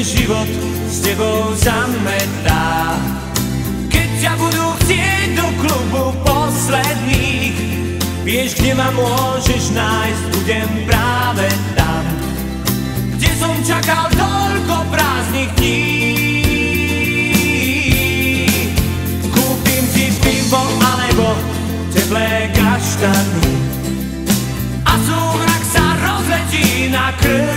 život s tebou zametá. Keď ťa budú chcieť do klubu posledných, vieš, kde ma môžeš nájsť, budem práve tam. Kde som čakal toľko prázdnych dní, kúpim ti pivo alebo teplé kaštanu. A súmrak sa rozletí na krv.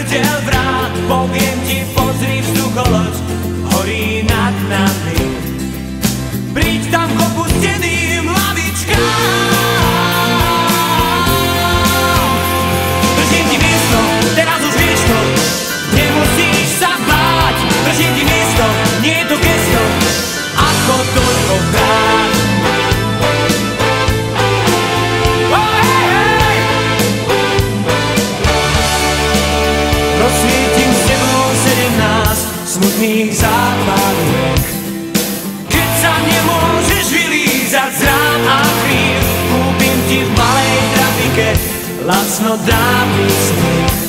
Smutných zápaliek Keď sa nemôžeš vylízať z rán a chvíľ Kúpim ti v malej trafike lacno dávny smiech